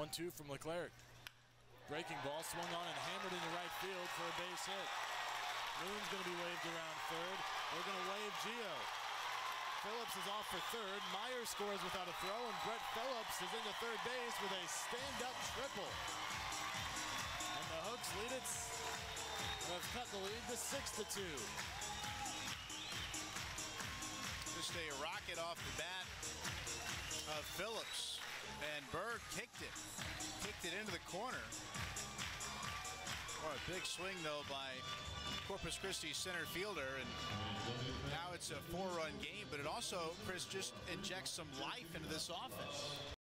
1-2 from Leclerc. Breaking ball swung on and hammered into right field for a base hit. Moon's going to be waved around third. They're going to wave Geo. Phillips is off for third. Meyer scores without a throw, and Brett Phillips is into third base with a stand-up triple. And the Hooks lead it. Have cut the lead to six to two. Just a rocket off the bat of Phillips, and Berg kicked it, kicked it into the corner. Oh, a big swing though by Corpus Christi center fielder, and now it's a four-run game. But it also, Chris, just injects some life into this offense.